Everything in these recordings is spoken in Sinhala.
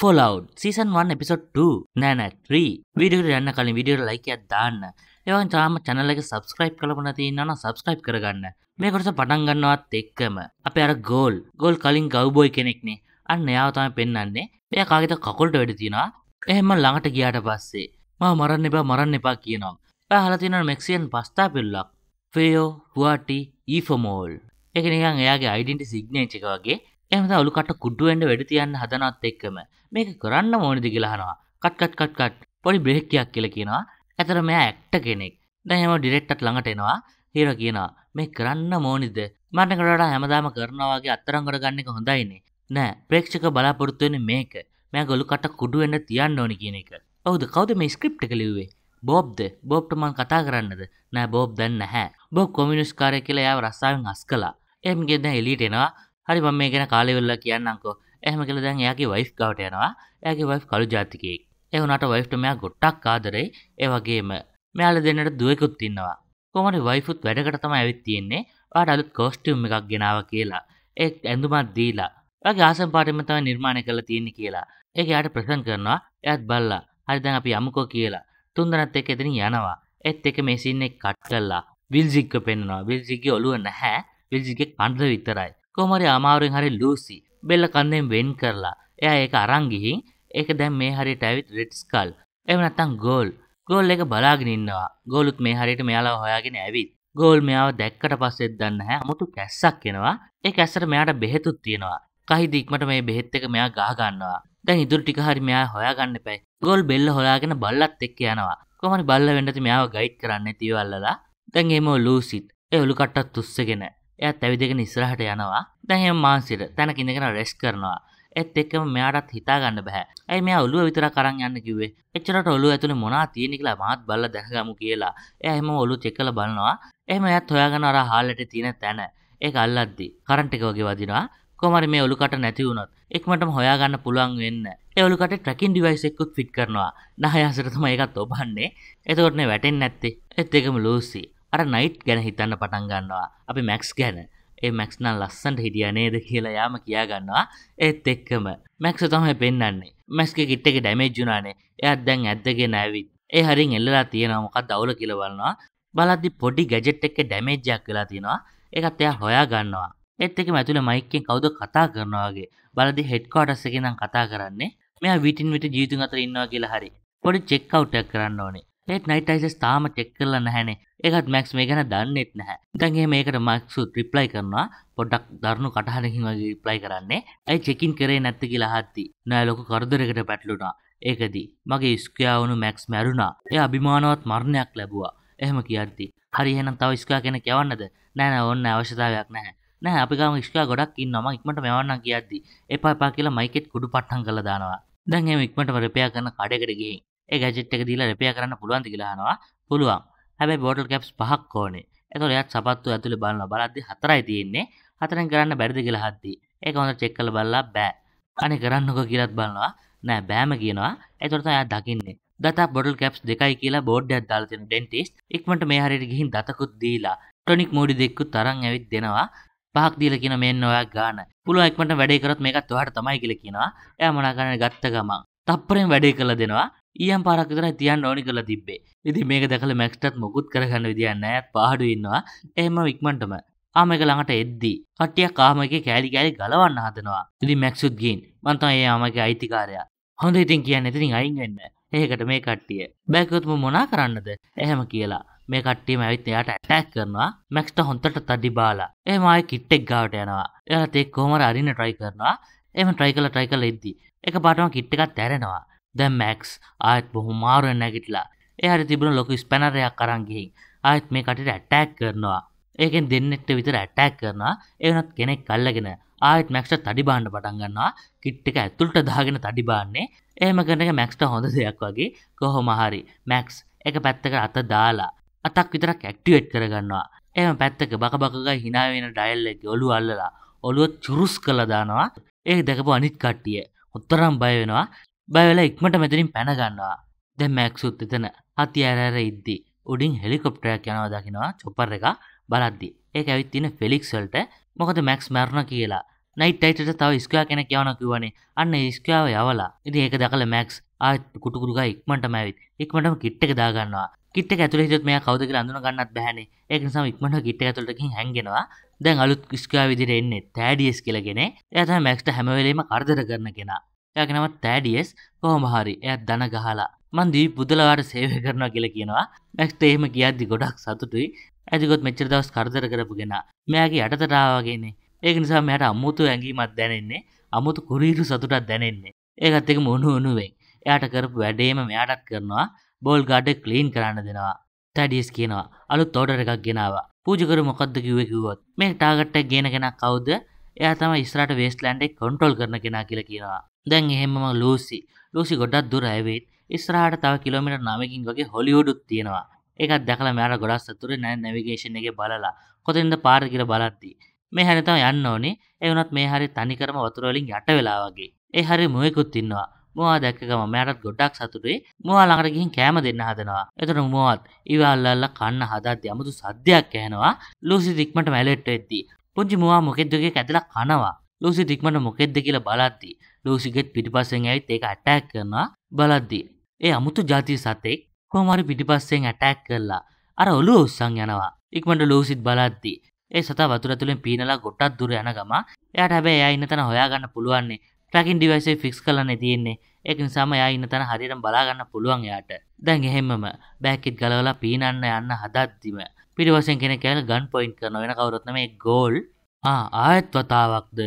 ෆොලව් සීසන් 1 එපිසොඩ් 2 නෑ නෑ 3 වීඩියෝට යන්න කලින් වීඩියෝට ලයික් එකක් දාන්න. ඒ වගේම තාම channel එක subscribe කරලා නැති ඉන්නවා නම් subscribe කරගන්න. මේ කොටස පටන් ගන්නවත් එක්කම අපේ අර ගෝල් ගෝල් කලින් ගව්බොයි කෙනෙක්නේ. අන්න එයාව තමයි පෙන්වන්නේ එයා කාගෙද කකුලට වැඩ තියනවා. එහෙම ළඟට ගියාට පස්සේ මම මරන්න එපා මරන්න එපා කියනවා. එයා අහලා තියෙනවා මෙක්සියන් පස්තා පිල්ලක් ෆේයෝ හුවාටි ඊෆොමෝල් ඒක නිකන් එයාගේ ඩෙන්ටි සිග්නේචර් එක වගේ. එහෙම තමයි ඔලු කට කුඩු වෙන්න වැඩ තියන්න හදනවත් එක්කම මේක කරන්න ඕනිද කියලා අහනවා. කට් කට් කට් කට් පොඩි බ්‍රේක් එකක් කියලා කියනවා. ඇතර මෙයා ඇක්ටර් කෙනෙක්. දැන් එහෙම ඩිරෙක්ටර්ට ළඟට එනවා. හීරෝ කියනවා මේ කරන්න ඕනිද? මට කරලා හැමදාම කරනවා වගේ අත්තරන් කරගන්න එක හොඳයිනේ. නෑ ප්‍රේක්ෂක බලාපොරොත්තු වෙන්නේ මේක. මෙයා ගොලු කට කුඩු වෙන්න තියන්න ඕනි කියන එක. හවුද කවුද මේ ස්ක්‍රිප්ට් එක ලිව්වේ? බෝබ්ද බෝබ්ට මං කතා කරන්නද නෑ බෝබ් දැන් නැහැ. බෝබ් කොමියුනිස්ට් කාරය කියලා එයාව රස්සාවෙන් අස් කළා. එහෙම ගිය දැන් එළියට එනවා. හරි මම මේ ගැන කාලේ වෙලා කියන්නම්කෝ. එහෙම කියලා දැන් එයාගේ වයිෆ් ගාවට යනවා. එයාගේ වයිෆ් කළු ජාතිකයෙක්. ඒ වුණාට වයිෆ්ට මෙයා ගොඩක් ආදරේ. ඒ වගේම මෙයාලා දෙන්නට දුවෙකුත් ඉන්නවා. කොහොමද වයිෆුත් වැඩකට තමයි ඇවිත් තියෙන්නේ. ඔයාට අලුත් කොස්ටියුම් එකක් ගෙනාවා කියලා. ඒ ඇඳුමක් දීලා. ඔයාගේ ආසම් පාටෙම තමයි නිර්මාණය කරලා තියෙන්නේ කියලා. ඒක එයාට ප්‍රසන්ට් කරනවා. එයාත් බල්ලා. හරි දැන් අපි යමුකෝ කියලා. තුන්දෙනාත් එක්ක එතනින් යනවා. ඒත් එක්ක මේ සීන් එක කට් කළා. විල්සික්ව පෙන්වනවා. විල්සික්ගේ ඔළුව නැහැ. විල්සික්ගේ කන්ද විතරයි. කොහොමරි අමාරුවෙන් හරි ලූසි බෙල්ල කන්දෙන් වෙන් කරලා එයා ඒක අරන් ගිහින් ඒක දැන් මේ හරියට ඇවිත් රෙඩ් ස්කල්. එහෙම නැත්නම් ගෝල්. ගෝල් එක බලාගෙන ඉන්නවා. ගෝලුත් මේ හරියට මෙයාලා හොයාගෙන ඇවිත්. ගෝල් මෙයාව දැක්කට පස්සෙත් දන්නේ නැහැ. 아무තු කැස්සක් එනවා. ඒ කැස්සට මෙයාට බෙහෙතුත් තියෙනවා. කහිද ඉක්මට මේ බෙහෙත් එක මෙයා ගහ ගන්නවා. දැන් ඉතුරු ටික හරි මෙයා හොයාගන්න එපයි ගෝල් බෙල්ල හොයාගෙන බල්ලත් එක්ක යනවා. කොහොමද බල්ල වෙන්නති මෙයාව ගයිඩ් කරන්නේ තියවල්ලලා දැන් එමෝ ලූසිත්. ඒ ඔලු කට්ටත් තුස්සගෙන එයත් ඇවිදගෙන ඉස්සරහට යනවා. දැන් එහෙම මාන්සිට තැනක ඉඳගෙන රෙස්ට් කරනවා. ඒත් එක්කම මෙයාටත් හිතා ගන්න බෑ. ඇයි මෙයා ඔළුව විතරක් අරන් යන්න කිව්වේ? එච්චරට ඔළුව ඇතුලේ මොනවද තියෙන්නේ කියලා මාත් බලලා දැනගමු කියලා. එයා එහෙම ඔළුව චෙක් කරලා බලනවා. එහෙම එයාත් හොයාගෙන අර හාල්ලට තියෙන තැන. ඒක අල්ලද්දි කරන්ට් එක වගේ වදිනවා. කොහමරි මේ ඔලුකට නැති වුණොත් ඉක්මනටම හොයාගන්න පුළුවන් වෙන්න. ඒ ඔලුකට ට්‍රැකින් ඩිවයිස් එකකුත් ෆිට කරනවා. නහයසට තමයි ඒකත් ඔබන්නේ. එතකොට නේ වැටෙන්නේ නැත්තේ? ඒත් ඒකම ලූසි. අර නයිට් ගැන හිතන්න පටන් ගන්නවා. අපි මැක්ස් ගැන. ඒ මැක්ස් නම් ලස්සන්ට හිටිය නේද? කියලා යාම කියා ගන්නවා. ඒත් එක්කම මැක්ස තමයි පෙන්න්නන්නේ මැස්ක කිට් එක ඩැමේජ්ජුනානේ එයත් දැන් ඇද්දගෙන ඇවිත්. ඒ හරින් එල්ලලා තියෙනවා. මොකක් දවුල කියලවන්නවා බලද්දි පොඩි ගැජෙට් එක ඩැමේජ්ජයක් වෙලා තියෙනවා. ඒකත් එයා හොයා ගන්නවා. ඒත් එක ඇතුළ මයිකෙන් කවුද කතා කරනවාගේ බලදි හෙඩ්කාටස් එක නම් කතා කරන්නේ මෙයා විටින් විට ජීතුන් අතර ඉන්නවා කියලා හරි. පොඩි චෙක්කවුට්ටක් කරන්න ඕනේ. ඒත් නයිටයිසස් තාම චෙක් කරලා නැහැනේ. ඒකත් මැක්ස් මේ ගැන දන්නෙත් නැහැ. දැන් එහෙම ඒකට මැක්සුත් රිප්ලයි කරනවා. පොඩ්ඩක් දරුණු කටහඬකින් වගේ රිප්ලයි කරන්නේ. ඇයි චෙකින් කරේ නැත්ද කියලා අහද්දි? නෑ ලොකු කරදරයකට පැටලුණා. ඒකදී මගේ ස්කයා වුණු මැක්ස් මැරුණා. එයා අභිමානවත් මරණයක් ලැබුවා. එහෙම කියද්දි හරි එහෙනම් තව ස්කයා කෙනෙක් යවන්නද? නෑ නෑ ඕන්න අවශ්‍යතාවයක් නැහැ. නෑ අපි ගාම ස්කයා ගොඩක් ඉන්නවා. මම ඉක්මනට මෙවන්නම් කියද්දි එපා එපා කියලා මයිකෙත් කුඩු පට්ටම් කරලා දානවා. දැන් එහෙම ඉක්මනට රිපෙයාර් කරන කඩේකට ගිහින් ඒ ගැජෙට් එක දීලා රිපෙයාර් කරන්න පුළුවන්ද කියලා අහනවා. පුළුවන්. හැබැයි බෝටල් කැප්ස් පහක් ඕනේ. එතකොට එයාත් සපත්තු ඇතුලේ බලනවා. බලද්දි හතරයි තියෙන්නේ. හතරෙන් කරන්න බැරිද කියලා අහද්දි. ඒක හොඳට චෙක් කරලා බලලා බෑ. අනේ කරන්නකෝ කියලාත් බලනවා. නෑ බෑම කියනවා. එතකොට තමයි එයා දකින්නේ. දත බොටල් කැප්ස් දෙකයි කියලා බෝඩ් එකක් දාලා තියෙන ඩෙන්ටිස්ට් ඉක්මනට මේ හරියට ගිහින් දතකුත් දීලා ටොනික් මෝඩි දෙකකුත් තරන් ඇවිත් දෙනවා. පහක් දීලා කියන මෙන්න ඔයා ගාන. පුළුවන් ඉක්මනට වැඩේ කරොත් මේකත් ඔයාට තමයි කියලා කියනවා. එයා මොනා කරන්නේ ගත්ත ගමන්. තප්පරෙන් වැඩේ කළා දෙනවා. ඊයම් පාරක් විතරයි තියන්න ඕනි කරලා තිබ්බේ. ඉතින් මේක දැකලා මැක්ස්ටත් මොකුත් කරගන්න විදියක් නැහැ. පාඩු ඉන්නවා. එහෙම ඉක්මනටම ආම එක ළඟට එද්දි කට්ටියක් ආම එකේ කෑලි කෑලි ගලවන්න හදනවා. ඉතින් මැක්සුත් ගින් මං තමයි ඒ ආමගේ අයිතිකාරයා. හොඳ ඉතින් කියන්නේ ඉතින් අයින් වෙන්න. ඒකට මේ කට්ටිය. බෑකොත් මොනා කරන්නද? එහෙම කියලා. මේ කට්ටියම ඇවිත් එයාට ඇටැක් කරනවා. මැක්ස්ට හොන්තට තඩි බාලා. එහෙම ආයේ කිට්ටෙක් ගාවට යනවා. එයාට ඒක කොහොමද අරින්න try කරනවා. එහෙම try කරලා try කරලා එද්දි එක පාටම කිට් එකක් ඇරෙනවා. දැන් මැක්ස් ආයෙත් බොහොම මාරුවෙන් නැගිටලා එයාට තිබුණ ලොකු ස්පැනරයක් අරන් ගිහින් ආයෙත් මේ කටට ඇටැක් කරනවා. ඒකෙන් දෙන්නෙක්ට විතර ඇටැක් කරනවා. ඒ වුණත් කෙනෙක් අල්ලගෙන ආයෙත් මැක්ස්ට තඩි බාන්න පටන් ගන්නවා. කිට් එක ඇතුළට දාගෙන තඩි බාන්නේ. එහෙම කරන එක මැක්ස්ට හොඳ දෙයක් වගේ කොහොම හරි මැක්ස් එක පැත්තකට අත දාලා අතක් විතරක් ඇක්ටිවේට් කරගන්නවා. එහෙම පැත්තක බක බකගා hina වෙන ඩයල් එකේ ඔළුව අල්ලලා ඔළුව චුරුස් කළා දානවා. ඒක දැකපු අනිත් කට්ටිය උත්තරම් බය වෙනවා බයවෙලා ඉක්මට මෙතනින් පැනගන්නවා දැ මැක්සුත් එතන හති ඇරෑර ඉද්දි. උඩින් හෙලිකොප්ටරයක් යනවා දකිනවා. චොපර් එක බලද්දි. ඒ ඇවිත් තින ෆෙලික්සල්ට මොකද මැක්ස් මැරුණ කියලා. නයිට් අයිටට තව ස්කයා කෙනෙක් යවන කිවනේ අන්න ස්කාව යවලා. ඉතින් ඒක දැකලා මැක්ස් ආත් කුටුකුරු ගා ඉක්මනටම ඇවිත්. ඉක්මනටම කිට් එක දාගන්නවා. කිට් එක ඇතුළේ හිටියොත් මෙයා කවුද කියලා අඳුන ගන්නත් බෑනේ ඒක නිසා ඉක්මනට කිට් එක ඇතුළට ගිහින් හැංගෙනවා. දැන් අලුත් ස්කයා විදිහට එන්නේ තෑඩියස් කියලා කෙනේ එයා තමයි මැක්ස්ට හැම වෙලේම කරදර කරන කෙනා. එයාගේ නම තෑඩියස්. කොහොම හරි එයාත් දන ගහලා. මන් දී පුදලවාට සේවය කරනවා කියලා කියනවා. මැක්ස්ට එහෙම කියද්දි ගොඩක් සතුටුයි. ඇතිකොත් මෙච්චර දවස් කරදර කරපු කෙනා. මෙයාගේ යටතට ආවාගේනේ ඒක නිසා මෙයාට අමුතු ඇඟීමක් දැනෙන්නේ අමුතු කුරීරු සතුටක් දැනෙන්නේ. ඒකත් එක මොනු උනුවෙන් එයාට කරපු වැඩේම මෙයාටත් කරනවා. බෝල් ගාඩ ක්ලීන් කරන්න දෙනවා. තැඩියස් කියනවා. අලුත් ඕඩර් එකක් ගෙනවා. පූජකරු මොකක්ද කිව්වේ? කිව්වොත් මේ ටාගට් එක ගේන කෙනා කවුද? එයා තමයි ඉස්සරහට වේස්ට්ලෑන්ඩ් එක කන්ට්‍රෝල් කරන කෙනා කියලා කියනවා. දැන් එහෙමම ලූසි. ලූසි ගොඩක් දුර ඇවිත් ඉස්සරහට තව කිලෝමීටර් 9කින් වගේ හොලිවුඩුත් තියෙනවා. ඒකත් දැකලා මෙයාට ගොඩක් සතුටුයි නෑ නැවිගේෂන් එකේ බලලා. කොතෙන්ද පාර කියලා බලද්දි. මේ හැරි තමයි යන්න ඕනේ. ඒ වුණත් මේ හැරි තනිකරම වතුර වලින් යට වෙලා වගේ. ඒ හැරි මුවෙකුත් ඉන්නවා. මොවා දැක්ක ගම මෙයාටත් ගොඩක් සතුටුයි. මොවා ළඟට ගිහින් කෑම දෙන්න හදනවා. එතකොට මොවත් ඉවල්ලල්ලා කන්න හදද්දි අමුතු සද්දයක් ඇහෙනවා. ලූසි ඉක්මනට මැලෙට් වෙද්දි පුංචි මොවා මොකෙද්ද එකේ ඇදලා කනවා. ලූසි ඉක්මනට මොකෙද්ද කියලා බලද්දි ලූසිගෙත් පිටිපස්සෙන් ඇවිත් ඒක ඇටැක් කරනවා. බලද්දි ඒ අමුතු ජාතිය සතෙක් කොහොමරි පිටිපස්සෙන් ඇටැක් කරලා අර ඔළුව උස්සන් යනවා. ඉක්මනට ලූසිත් බලද්දි ඒ සතා වතුර ඇතුලෙන් පීනලා ගොඩක් දුර යන ගම එයාට හැබැයි එයා ඉන්න තැන හොයාගන්න පුළුවන්නේ ට්‍රැකින් ඩිවයිස් එක ෆික්ස් කරලානේ තියෙන්නේ. ඒක නිසාම එයා ඉන්න තැන හරියටම බලා ගන්න පුළුවන් එයාට. දැන් එහෙම්මම බෑක්කිට් ගලවලා පීනන්න යන්න හදද්දිම පිටිපස්සෙන් කෙනෙක් ඇවිල්ලා ගන් පොයින්ට් කරනවා. වෙන කවුරුත් නෙමෙයි ගෝල් ආ ආයෙත් වතාවක්ද?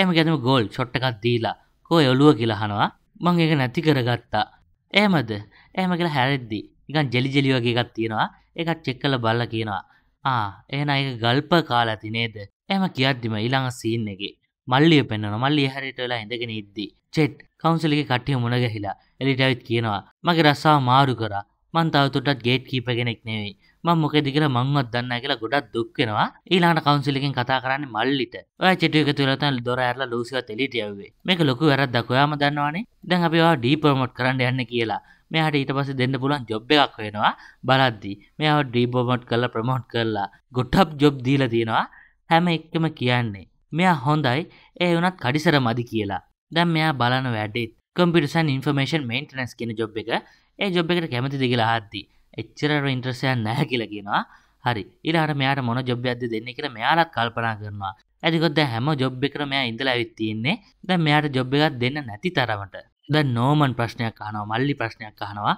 එහෙම කියදම ගෝල් ෂොට් එකක් දීලා කෝ ඔළුව කියලා අහනවා. මං ඒක නැති කරගත්තා. එහෙමද? එහෙම කියලා හැරෙද්දි නිකන් ජෙලි ජෙලි වගේ එකක් තියෙනවා. ඒකත් චෙක් කරලා බලලා කියනවා. ආ එහෙනම් ඒක ගල්ප කාලා ඇති නේද? එහෙම කියද්දිම ඊළඟ සීන් එකේ මල්ලිය පෙන්වනවා මල්ලිය හැරයට වෙලා ඉඳගෙන ඉද්දි චෙට් කවුන්සිල් එකේ කට්ටිය මුණ ගැහිලා එළියට ඇවිත් කියනවා. මගේ රස්සාව මාරු කරා. මං තවදුරටත් ගේට් කීපර් කෙනෙක් නෙවෙයි. මම මොකද කියලා මංවත් දන්නේ නැහැ කියලා ගොඩක් දුක් වෙනවා. ඊළඟට කවුන්සිල් එකෙන් කතා කරන්නේ මල්ලිට. ඔයා චෙට් එකතු වෙලා තමයි දොර ඇරලා ලූසිවත් එළියට යවුවේ. මේක ලොකු වැරද්දක් ඔයාම දන්නවනේ. දැන් අපි ඔයාව ඩී ප්‍රොමෝට් කරන්න යන්නේ කියලා. මෙයාට ඊට පස්සේ දෙන්න පුළුවන් ජොබ් එකක් වෙනවා. බලද්දි මෙයාව ඩී ප්‍රොමෝට් කරලා ප්‍රොමෝට් කරලා ගොඩක් ජොබ් දීලා තියෙනවා. හැම එකම කියන්නේ මෙයා හොඳයි. ඒ වුණත් කඩිසර මදි කියලා. දැන් මෙයා බලන වැඩෙත් කම්පියුටර් සයන්ස් ඉන්ෆර්මේෂන් මේන්ටනන්ස් කියන ජොබ් එක. ඒ ජොබ් එකට කැමතිද කියලා අහද්දි එච්චර ඉන්ට්‍රස්ට් එකක් නැහැ කියලා කියනවා. හරි. ඊළඟට මෙයාට මොන ජොබ් එකක්ද දෙන්නේ කියලා මෙයාලත් කල්පනා කරනවා. ඇතිකොත් දැන් හැම ජොබ් එකකම මෙයා ඉඳලා ඇවිත් තියෙන්නේ. දැන් මෙයාට ජොබ් එකක් දෙන්න නැති තරමට. දැන් නෝමන් ප්‍රශ්නයක් අහනවා මල්ලි ප්‍රශ්නයක් අහනවා.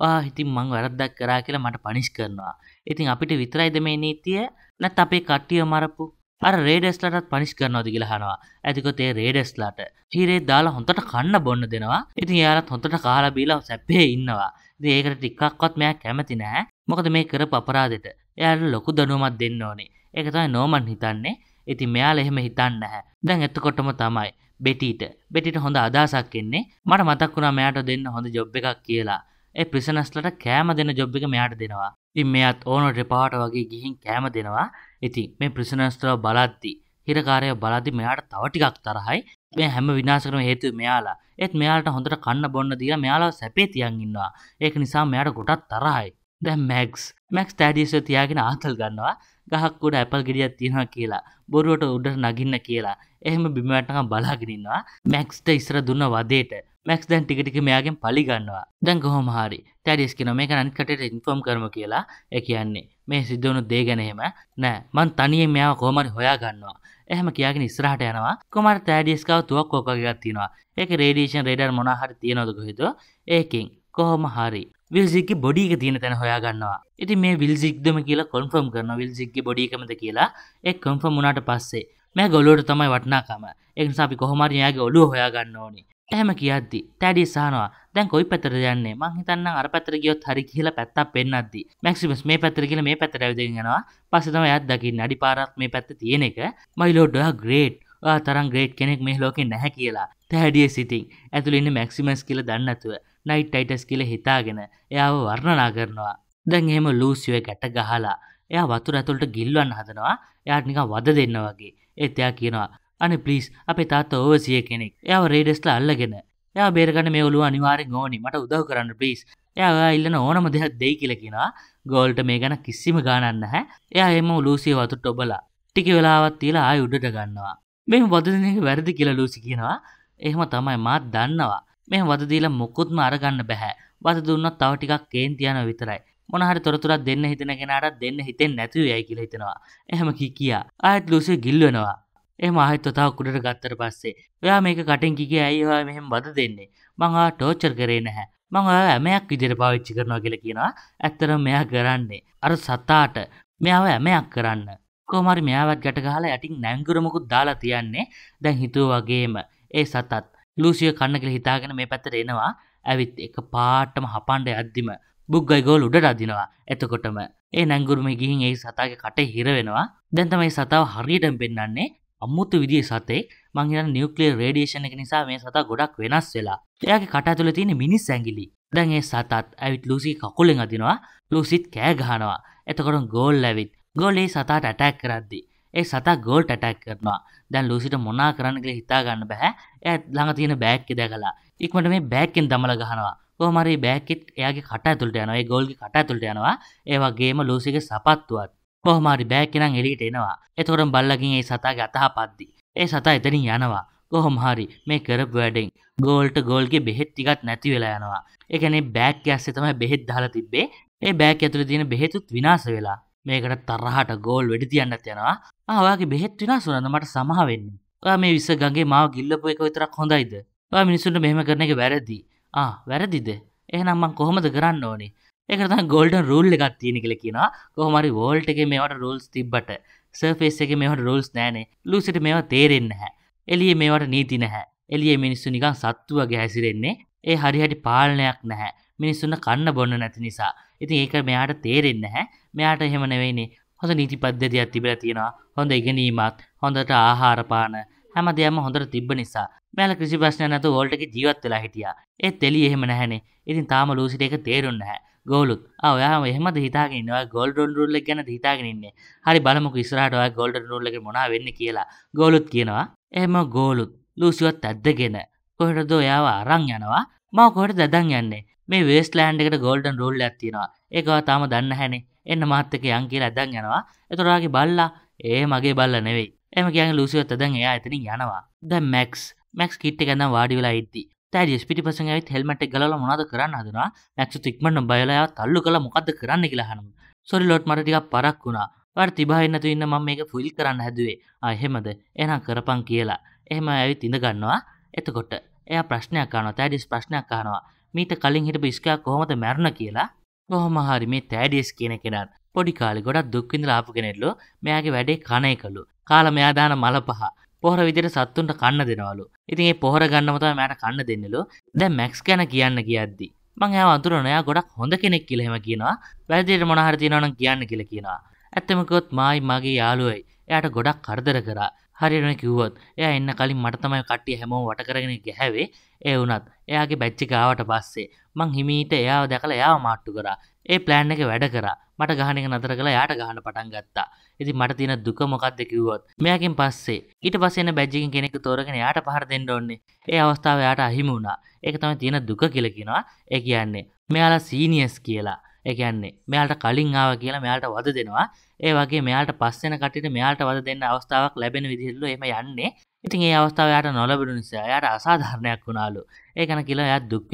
ආ ඉතින් මං වැරද්දක් කරා කියලා මට පනිෂ් කරනවා. ඉතින් අපිට විතරයිද මේ නීතිය? නැත් අපේ කට්ටිය මරපු අර රේඩස්ලටත් පනිස් කරනවද කියලා අහනවා. ඇතිකොත් ඒ රේඩස්ලාට හීරේ දාලා හොඳට කන්න බොන්න දෙනවා. ඉතින් එයාලත් හොඳට කාලා බීලා සැපේ ඉන්නවා. ඉතින් ඒකට ටිකක්වත් මෙයා කැමති නැහැ. මොකද මේ කරපු අපරාධෙට එයාට ලොකු දඬුවමක් දෙන්න ඕනේ. ඒක තමයි නෝමන් හිතන්නේ. ඉතින් මෙයාලා එහෙම හිතන්නේ නැහැ. දැන් එතකොටම තමයි බෙටිට බෙටිට හොඳ අදහසක් එන්නේ. මට මතක් වුණා මෙයාට දෙන්න හොඳ ජොබ් එකක් කියලා. ඒ ප්‍රිසනස්ලට කෑම දෙන ජොබ් එක මෙයාට දෙනවා. ඉතින් මෙයාත් ඕන රෙපාට වගේ ගිහින් කෑම දෙනවා. ඉතින් මේ ප්‍රිසනස්ටව බලද්දි හිරකාරය බලද්දි මෙයාට තව ටිකක් තරහයි. මේ හැම විනාශකරම හේතුව මෙයාලා. ඒත් මෙයාලට හොඳට කන්න බොන්න දීලා මෙයාලා සැපේ තියන් ඉන්නවා. ඒක නිසා මෙයාට ගොඩක් තරහයි. දැන් මැක්ස් මැක්ස් ටැඩියස්ව තියාගෙන ආතල් ගන්නවා. ගහක් උඩ ඇපල් ගෙඩියක් තියෙනවා කියලා. බොරුවට උඩට නගින්න කියලා. එහෙම බිම වැටෙනකම් බලාගෙන ඉන්නවා. මැක්ස්ට ඉස්සර දුන්න වදේට මැක්ස් දැන් ටික ටික මෙයාගෙන් පලි ගන්නවා. දැන් කොහොම හරි ටැඩියස් කියනවා මේක අනිත් කටට ඉන්ෆෝම් කරමු කියලා. ඒ කියන්නේ මේ සිද්ධ වුණු දේ ගැන එහෙම නෑ. මං තනියෙන් මෙයාව කොහොම හරි හොයා ගන්නවා. එහෙම කියාගෙන ඉස්සරහට යනවා. කොමාර ටැඩියස් ගාව තුවක්කුවක් වගේ එකක් තියෙනවා. ඒකේ රේඩියේෂන් රේඩාර් මොනවා හරි තියනවද කොහෙද? ඒකෙන් කොහොම හරි විල්සික්ගේ බොඩි එක තියෙන තැන හොයා ගන්නවා. ඉතින් මේ විල්සික්දම කියලා කොන්ෆර්ම් කරනවා විල්සික්ගේ බොඩි එකමද කියලා. ඒ කොන්ෆර්ම් වුණාට පස්සේ මෑ ගොලුවට තමයි වටනාකම. ඒ නිසා අපි කොහොම හරි එයාගේ ඔළුව හොයා ගන්න ඕනේ. එහෙම කියද්දි ටැඩි සහනවා. දැන් කොයි පැත්තටද යන්නේ? මං හිතන්නම් අර පැත්තට ගියොත් හරි කියලා පැත්තක් පෙන්නද්දි. මැක්සිමස් මේ පැත්තට කියලා මේ පැත්තට ඇවිදගෙන යනවා. පස්සේ තමයි එයාත් දකින්නේ අඩි පාරක් මේ පැත්ත තියෙන එක. මයි ලෝඩ් ඔයා ග්‍රේට් ඔයා තරම් ග්‍රේට් කෙනෙක් මේ ලෝකේ නැහැ කියලා. ටැඩිය සිටින් ඇතුළේ ඉන්නේ මැක්සිමස් කියලා දන්නේ නැතුව. නයිට් ටයිටස් කියලා හිතාගෙන එයාව වර්ණනා කරනවා. දැන් එහෙම ලූසියෝ ගැට ගහලා එයා වතුර ඇතුළට ගිල්වන්න හදනවා. එයාට නිකන් වද දෙන්න වගේ. ඒත් එයා කියනවා අනේ ප්ලීස් අපේ තාත්තා ඕවර්සියර් කෙනෙක්. එයාව රේඩස්ලා අල්ලගෙන. එයා බේරගන්න මේ ඔළුව අනිවාර්යෙන් ඕනි. මට උදව් කරන්න ප්ලීස්. එයා ඔයා ඉල්ලන ඕනම දෙයක් දෙයි කියලා කියනවා. ගෝල්ට මේ ගැන කිසිම ගානක් නැහැ. එයා එම ලූසිය වතුරට ඔබලා ටික වෙලාවක් තියලා ආයි උඩට ගන්නවා. මෙම වදන එක වැරදි කියලා ලූසි කියනවා එහෙම තමයි මාත් දන්නවා මේ වදදීලා මොකුත්ම අරගන්න බැහැ වද දුන්නත් තව ටිකක් කේන්ති යනවා විතරයි මොන හරි තොරතුරක් දෙන්න හිතන කෙනාට දෙන්න හිතෙන්නේ නැතුව යයි කියලා හිතනවා එහෙම කි කියා ආයෙත් ලූසිය ගිල්වනවා එහෙම ආයෙත් තව කුඩට ගත්තට පස්සේ ඔයා මේක කටින් කිගේ ඇයි ඔයා මෙහෙම වද දෙන්නේ? මං ආ ටෝචර් කරේ නැහැ. මං ඔයා ඇමයක් විදිහට පාවිච්චි කරනවා කියලා කියනවා. ඇත්තටම මෙයා කරන්නේ අර සතාට. මෙයාව ඇමයක් කරන්න. කොහොමරි මෙයාවත් ගැට ගහලා යටින් නැංගුරමකුත් දාලා තියන්නේ. දැන් හිතුව වගේම ඒ සතත් ලූසිය කන්න කියලා හිතාගෙන මේ පැත්තට එනවා. ඇවිත් එක පාටම හපන්ඩ යද්දිම බුග්ගයි ගෝල් උඩට අදිනවා. එතකොටම ඒ නැංගුරුම ගිහින් ඒ සතාගේ කටේ හිර වෙනවා. දැන් තමයි සතාව හරියටම පෙන්වන්නේ අමුතු විදිහේ සතේ මං හිතන්නේ නියුක්ලියර් රේඩියේෂන් එක නිසා මේ සතා ගොඩක් වෙනස් වෙලා. එයාගේ කට ඇතුලේ තියෙන මිනිස් ඇඟිලි. දැන් ඒ සතත් ඇවිත් ලූසි කකුලෙන් අදිනවා. ලූසිත් කෑ ගහනවා. එතකොට ගෝල් ඇවිත් ගෝල් ඒ සතාට ඇටැක් කරද්දී. ඒ සතා ගෝල්ට ඇටැක් කරනවා. දැන් ලූසිට මොනා කරන්න කියලා හිතා ගන්න බෑ. එයා ළඟ තියෙන බෑග් එක දැකලා. ඉක්මනට මේ බෑග් එකෙන් දමලා ගහනවා. කොහොම හරි බෑග් එක එයාගේ කට ඇතුළට යනවා. ඒ ගෝල්ගේ කට ඇතුළට යනවා. ඒ වගේම ලූසිගේ සපත්තුවත්. කොහොම හරි බෑග් එක නම් එළියට එනවා. එතකොට බල්ලකින් ඒ සතාගේ අතහ පද්දි ඒ සතා එතනින් යනවා. කොහොම හරි මේ කරපු වැඩෙන් ගෝල්ට ගෝල්ගේ බෙහෙත් ටිකක් නැති වෙලා යනවා. ඒ කියන්නේ බෑග් එක ඇස්සේ තමයි බෙහෙත් දාලා තිබ්බේ. ඒ බෑග් ඇතුලේ තියෙන බෙහෙතුත් විනාශ වෙලා මේකට තරහට ගෝල් වෙඩි තියන්නත් යනවා. ආ ඔයාගේ බෙහෙත් විනාශ වුණාද? මට සමහ වෙන්න. ඔයා මේ විස ගඟේ මාව ගිල්ලපු එක විතරක් හොඳයිද? ඔයා මිනිස්සුන්ට මෙහෙම කරන එක වැරදි. ආ වැරදිද? එහෙනම් මං කොහොමද කරන්න ඕනේ? ඒක තමයි ගෝල්ඩන් රූල් එකක් තියෙන කියලා කියනවා. කොහොම හරි වෝල්ට් එකේ මේවට රූල්ස් තිබ්බට සර්ෆේස් එකේ මේවට රූල්ස් නැහනේ. ලූසිට මේවා තේරෙන්නේ නැහැ. එළියේ මේවට නීති නැහැ. එළියේ මිනිස්සු නිකන් සත්තු වගේ හැසිරෙන්නේ ඒ හරියට පාලනයක් නැහැ. මිනිස්සුන්ට කන්න බොන්න නැති නිසා. ඉතින් ඒක මෙයාට තේරෙන්නේ නැහැ. මෙයාට එහෙම නෙවෙයිනේ. හොඳ නීති පද්ධතියක් තිබිලා තියෙනවා. හොඳ ඉගෙනීමක් හොඳට ආහාර පාන හැම දෙයක්ම හොඳට තිබ්බ නිසා. මෙයාලා කිසි ප්‍රශ්නයක් නැතුව වෝල්ට් එකේ ජීවත් වෙලා හිටියා. ඒත් එළිය එහෙම නැහැනේ. ඉතින් තාම ලූසිට ඒක තේරුන්නේ නැහැ. ගෝලුත් ආ ඔයා එහෙමද හිතාගෙන ඉන්නේ? ඔයා ගෝල්ඩන් රූල් එක ගැනද හිතාගෙන ඉන්නේ. හරි බලමුකෝ ඉස්සරහට ඔයා ගෝල්ඩන් රූල් එකේ මොනවා වෙන්නේ කියලා. ගෝලුත් කියනවා එහෙම ගෝලුත් ලූසිවත් ඇද්දගෙන කොහෙටද ඔයාව අරන් යනවා? මම කොහෙටද ඇදන් යන්නේ? මේ වේස්ලෑන්ඩ් එකට ගෝල්ඩන් රූල් එකක් තියෙනවා. ඒකවා තාම දන්න නැහැනේ. එන්න මාත් එක්ක යන් කියලා ඇදන් යනවා. එතකොට ඔයාගේ බල්ලා ඒ මගේ බල්ලා නෙවෙයි. එහෙම කියන්නේ ලූසිවත් ඇදන් එයා එතනින් යනවා. දැන් මැක්ස් මැක්ස් කිට් එක ඇඳන් වාඩි වෙලා ඉද්දි. තෑඩියස් පිටිපස්සෙන් ඇවිත් හෙල්මට් එක ගලවලා මොනවද කරන්න හදනවා? මැක්ස් ඉක්මනට බයලා එයාව තල්ලු කළා මොකද්ද කරන්න කියලා අහනවා. සෝරි ලෝඩ් මට ටිකක් පරක් වුණා. ඔයාලට තිබා වෙන්න තු ඉන්න මම මේක ෆුල් කරන්න හැදුවේ. ආ එහෙමද? එහෙනම් කරපන් කියලා. එහෙම ඇවිත් ඉඳ ගන්නවා. එතකොට එයා ප්‍රශ්නයක් අහනවා. තෑඩියස් ප්‍රශ්නයක් අහනවා. මීට කලින් හිටපු ඉස්කා කොහොමද මැරුණ කියලා? කොහොම හරි මේ තෑඩියස් කියන කෙනාත් පොඩි කාලේ ගොඩක් දුක් විඳලා ආපු කෙනෙක්ලු. මෙයාගේ වැඩේ කන එකලු කාලා මෙයා දාන මල පහ. පොහොර විදිහට සත්තුන්ට කන්න දෙනවලු. ඉතින් ඒ පොහොර ගන්නම තමයි මට කන්න දෙන්නලු. දැන් මැක්ස් ගැන කියන්න කියද්දි මං එයාව අඳුරන එයා ගොඩක් හොඳ කෙනෙක් කියලා එහෙම කියනවා. වැරදියට මොන හරි තියෙනවා නම් කියන්න කියලා කියනවා. ඇත්තම කිව්වොත් මායි මගේ යාළුවයි. එයාට ගොඩක් කරදර කරා. හරියටම කිව්වොත් එයා එන්න කලින් මට තමයි කට්ටිය හැමෝම වට කරගෙන ගැහැවේ. ඒ වුණත් එයාගේ බැච් එක ආවට පස්සේ මං හිමීට එයාව දැකලා එයාව මාට්ටු කරා. ඒ ප්ලෑන් එක වැඩ කරා. මට ගහන එක නතර කළා යාට ගහන්න පටන් ගත්තා. ඉතින් මට තියෙන දුක මොකක්ද කිව්වොත් මෙයාගෙන් පස්සේ ඊට පස්සේ එන බැජ් එකකින් කෙනෙක් තෝරගෙන යාට පහර දෙන්න ඕනේ. ඒ අවස්ථාව යාට අහිමි වුණා. ඒක තමයි තියෙන දුක කියලා කියනවා. ඒ කියන්නේ මෙයාලා සීනියර්ස් කියලා. ඒ කියන්නේ මෙයාලට කලින් ආව කියලා මෙයාලට වද දෙනවා. ඒ වගේ මෙයාලට පස්සෙන කට්ටියට මෙයාලට වද දෙන්න අවස්ථාවක් ලැබෙන විදිහටලු එහෙම යන්නේ. ඉතින් ඒ අවස්ථාව යාට නොලැබුණු නිසා යාට අසාධාරණයක් වුණාලු. ඒ ගැන කියලා එයා දුක්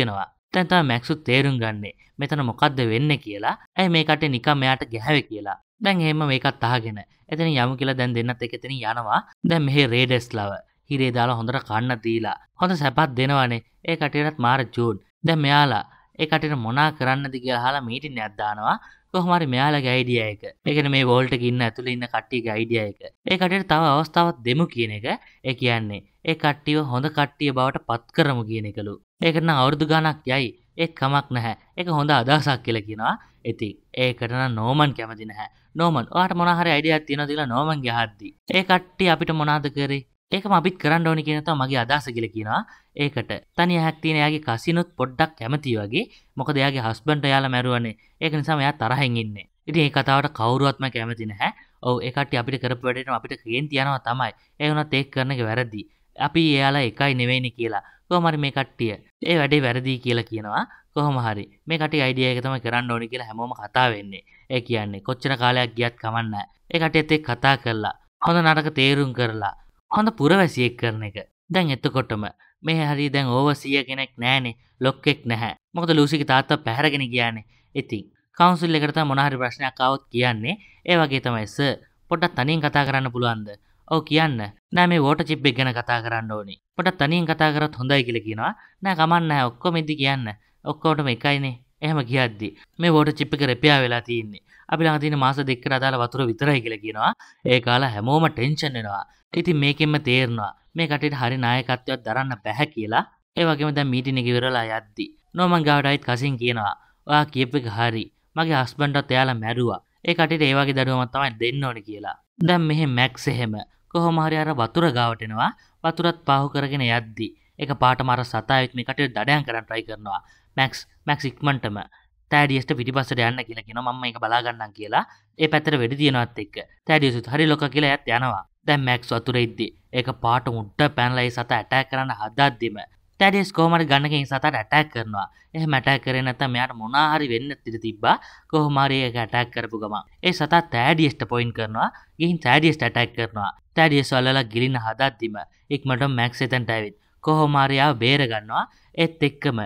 වෙනවා දැන් තමයි මැක්සුත් තේරුම් ගන්නේ. මෙතන මොකද්ද වෙන්නේ කියලා. ඇයි මේ කට්ටිය නිකන් මෙයාට ගැහැවේ කියලා. දැන් එහෙම මේකත් අහගෙන. එතන යමු කියලා දැන් දෙන්නත් එක එතනින් යනවා. දැන් මෙහි රේඩර්ස් ලව. හිරේ දාලා හොඳට කන්න දීලා. හොඳ සැපත් දෙනවනේ. ඒ කටියටත් මාර ජූන්. දැන් මෙයාලා ඒ කටියට මොනා කරන්නද කියලා අහලා මීටින් එකක් දානවා කොහොම හරි මෙයාලගේ අයිඩියා එක. ඒ කියන්නේ මේ වෝල්ට් එකේ ඉන්න ඇතුලේ ඉන්න කට්ටියගේ අයිඩියා එක. ඒ කට්ටියට තව අවස්ථාවක් දෙමු කියන එක. ඒ කියන්නේ ඒ කට්ටියව හොඳ කට්ටිය බවට පත් කරමු කියන එකලු. ඒකට නම් අවුරුදු ගාණක් යයි. ඒක කමක් නැහැ. ඒක හොඳ අදහසක් කියලා කියනවා. ඉතින් ඒකට නම් නෝමන් කැමති නැහැ. නෝමන් ඔයාට මොනවා හරි අයිඩියාවක් තියෙනවද කියලා නෝමන්ගේ අහද්දි. ඒ කට්ටිය අපිට මොනවද කරේ? ඒකම අපිත් කරන්න ඕනි කියන තමයි මගේ අදහස කියලා කියනවා. ඒකට තනි ඇහක් තියෙන එයාගේ කසිනුත් පොඩ්ඩක් කැමති වගේ. මොකද එයාගේ හස්බන්ඩ් එයාලා මැරුවනේ. ඒක නිසා එයා තරහින් ඉන්නේ. ඉතින් මේ කතාවට කවුරුවත්ම කැමති නැහැ. ඔව් ඒ කට්ටිය අපිට කරපු වැඩේට අපිට කේන්ති යනවා තමයි. ඒ වුණත් ඒක කරන එක වැරදි. අපි එයාලා එකයි නෙවෙයිනේ කියලා. කොහොම හරි මේ කට්ටිය ඒ වැඩේ වැරදි කියලා කියනවා. කොහොම හරි මේ කට්ටිය අයිඩියා එක තමයි කරන්න ඕනි කියලා හැමෝම කතා වෙන්නේ. ඒ කියන්නේ කොච්චර කාලයක් ගියත් කමන්නේ නැහැ. ඒ කට්ටියත් එක්ක කතා කරලා හොඳ නරක තේරුම් කරලා හොඳ පුරවැසියෙක් කරන එක. දැන් එතකොටම මේ හරි දැන් ඕවර්සිය කෙනෙක් නෑනේ ලොක්කෙක් නැහැ. මොකද ලූසිගේ තාත්තා පැහැරගෙන ගියානේ. ඉතින් කවුන්සිල් එකට තමයි මොන හරි ප්‍රශ්නයක් ආවොත් කියන්නේ ඒ වගේ තමයි සර් පොඩ්ඩක් තනියෙන් කතා කරන්න පුළුවන්ද? ඔව් කියන්න. නෑ මේ වෝටර් චිප් එක ගැන කතා කරන්න ඕනේ. පොඩ්ඩක් තනියෙන් කතා කරත් හොඳයි කියලා කියනවා. නෑ කමක් නෑ ඔක්කොම ඉදි කියන්න. ඔක්කොටම එකයිනේ. එහෙම කියද්දි මේ වෝටර් චිප් එක රෙපියා වෙලා තියෙන්නේ. අපි ළඟ තියෙන මාස දෙකකට අදාළ වතුර විතරයි කියලා කියනවා. ඒ කාලා හැමෝම ටෙන්ෂන් වෙනවා. ඉතින් මේකෙන්ම තේරෙනවා මේ කටේට හරි නායකත්වයක් දරන්න බැහැ කියලා. ඒ වගේම දැන් මීටින් එක ඉවරලා යද්දි නෝමන් ගාවට ආයිත් කසින් කියනවා. ඔයා කියප එක හරි. මගේ හස්බන්ඩ්වත් එයාලා මැරුවා. ඒ කටේට ඒ වගේ දඩුවමක් තමයි දෙන්න ඕනේ කියලා. දැන් මෙහෙ මැක්ස් එහෙම කොහොම හරි අර වතුර ගාවට එනවා. වතුරත් පාහු කරගෙන යද්දි එක පාටම අර සතා ඇවිත් මේ කටේට දඩයන් කරන්න try කරනවා. මැක්ස් මැක්ස් ඉක්මනටම තෑඩියස්ට පිටිපස්සට යන්න කියලා කියනවා මම මේක බලා ගන්නම් කියලා. ඒ පැත්තට වෙඩි තියනවත් එක්ක තෑඩියසුත් හරි ලොක කියලා යත් යනවා. දැන් මැක්ස් වතුර ඉද්දි ඒක පාට මුට්ට පැනලා ඒ සතා ඇටැක් කරන්න හදද්දිම තෑඩියස් කොහොම හරි ගන්නකින් සතට ඇටැක් කරනවා. එහෙම ඇටැක් කරේ නැත්නම් මෙයාට මොනවා හරි වෙන්න ඉඩ තිබ්බා. කොහොම හරි ඒක ඇටැක් කරපු ගමන් ඒ සතා තෑඩියස්ට පොයින්ට් කරනවා. ගිහින් තෑඩියස්ට ඇටැක් කරනවා. තෑඩියස් වලලා ගිලින හදද්දිම ඉක්මනට මැක්ස් එතනට ඇවිත් කොහොම හරි ආව බේර ගන්නවා. ඒත් එක්කම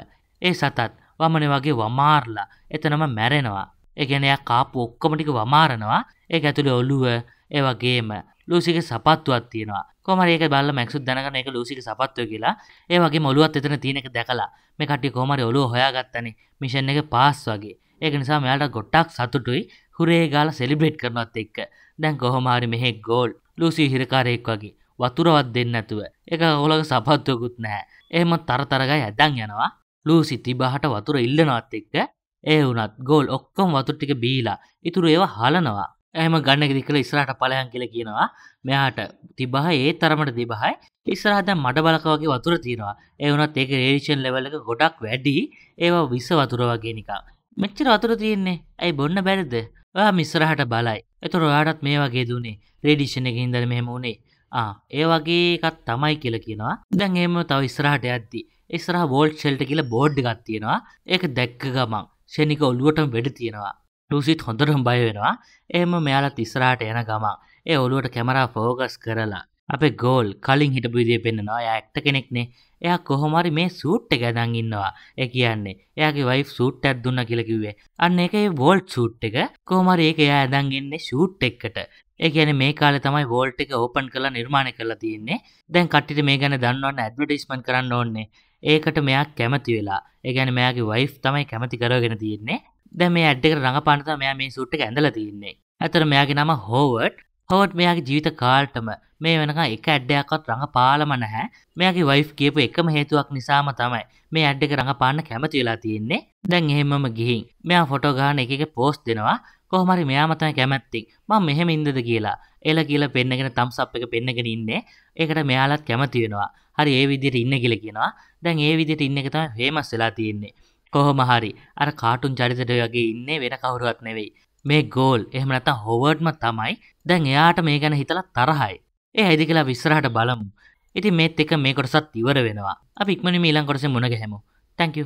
ඒ සතත් වමනේ වගේ වමාරලා එතනම මැරෙනවා. ඒ කියන්නේ එයා කාපු ඔක්කොම ටික වමාරනවා. ඒක ඇතුලේ ඔළුව ඒ වගේම ලූසිගේ සපත්තුවක් තියෙනවා. කොහොම හරි ඒක බලලා මැක්සුත් දැනගන්න ඒක ලූසිගේ සපත්තුව කියලා. ඒ වගේම ඔළුවත් එතන තියෙන එක දැකලා මේ කට්ටිය කොහොම හරි ඔළුව හොයාගත්තනේ. මිෂන් එක පාස් වගේ. ඒක නිසා මෙයාට ගොඩක් සතුටුයි. හුරේ ගාලා සෙලිබ්‍රේට් කරනවත් එක්ක. දැන් කොහොම හරි මෙහෙ ගෝල්. ලූසි හිරකාරයෙක් වගේ. වතුරවත් දෙන්නේ නැතුව. ඒක ඔලක සපත්තුවකුත් නැහැ. එහෙම තර තර ගා ඇදන් යනවා. ලූසි තිබහට වතුර ඉල්ලනවත් එක්ක ඒ වුණත් ගෝල් ඔක්කොම වතුර ටික බීලා ඉතුරු ඒවා හලනවා. එහෙම ගන්න එක දිකලා ඉස්සරහට ඵලයන් කියලා කියනවා. මෙයාට තිබහ ඒ තරමට තිබහයි. ඉස්සරහ දැන් මඩ බලක වගේ වතුර තියෙනවා. ඒ වුණත් ඒක රේඩියේෂන් ලෙවල් එක ගොඩක් වැඩි. ඒවා විස වතුර වගේ නිකන්. මෙච්චර වතුර තියෙන්නේ. ඇයි බොන්න බැරිද? ඔයා මිස්සරහට බලයි. එතකොට ඔයාටත් මේ වගේ දුන්නේ. රේඩියේෂන් එකකින් ඉඳලා මෙහෙම උනේ. ආ ඒ වගේ එකක් තමයි කියලා කියනවා. දැන් එහෙම තව ඉස්සරහට යද්දි ඉස්සරහ වෝල්ට් ෂෙල්ටර් කියලා බෝඩ් එකක් තියෙනවා. ඒක දැක්ක ගමන් ෂෙනික ඔළුවටම වෙඩ තියෙනවා. ලූසිත් හොඳටම බය වෙනවා. එහෙම මෙයාලත් ඉස්සරහට යන ගමන් ඒ ඔළුවට කැමරා ෆෝකස් කරලා අපේ ගෝල් කලින් හිටපු විදිය පෙන්නනවා. එයා ඇක්ටර් කෙනෙක්නේ. එයා කොහොම හරි මේ සූට් එක අදන් ඉන්නවා. ඒ කියන්නේ එයාගේ වයිෆ් සූට් එකක් දුන්නා කියලා කිව්වේ. අන්න ඒක ඒ වෝල්ට් සූට් එක. කොහොම හරි ඒක එයා අදන් ඉන්නේ ෂූට් එකකට. ඒ කියන්නේ මේ කාලේ තමයි වෝල්ට් එක ඕපන් කරලා නිර්මාණය කරලා තියෙන්නේ. දැන් කට්ටියට මේ ගැන දන්නවන්න ඇඩ්වර්ටයිස්මන්ට් කරන්න ඕනේ. ඒකට මෙයා කැමති වෙලා. ඒ කියන්නේ මෙයාගේ වයිෆ් තමයි කැමති කරගෙන තියෙන්නේ. දැන් මේ ඇඩ් එකට රඟපාන්න තමයි මෙයා මේ සූට් එක ඇඳලා තියෙන්නේ. ඇත්තට මෙයාගේ නම හෝවර්ඩ්. හෝවර්ඩ් මෙයාගේ ජීවිත කාලෙටම මේ වෙනකන් එක ඇඩ් එකක්වත් රඟපාලම නැහැ. මෙයාගේ වයිෆ් කියපු එකම හේතුවක් නිසාම තමයි මේ ඇඩ් එක රඟපාන්න කැමති වෙලා තියෙන්නේ. දැන් එහෙමම ගිහින් මෙයා ෆොටෝ ගන්න එක එක පෝස්ට් දෙනවා. කොහොම හරි මෙයාම තමයි කැමැත්තෙන්. මම මෙහෙම ඉන්නද කියලා. එල කියලා පෙන්නගෙන තම්ස් අප් එක පෙන්නගෙන ඉන්නේ. ඒකට මෙයාලත් කැමති වෙනවා. හරි ඒ විදිහට ඉන්න කියලා කියනවා. දැන් ඒ විදිහට ඉන්න එක තමයි ෆේමස් වෙලා තියෙන්නේ. කොහොම හරි අර කාටුන් චරිතට වගේ ඉන්නේ වෙන කවුරුවත් නෙවෙයි. මේ ගෝල් එහෙම නැත්නම් හොවර්ඩ්ම තමයි. දැන් එයාට මේ ගැන හිතලා තරහයි. ඒ ඇයිද කියලා අපි ඉස්සරහට බලමු. ඉතින් මේත් එක මේ කොටසත් ඉවර වෙනවා. අපි ඉක්මනින්ම ඊළඟ කොටසේ මුණ ගැහෙමු. thank you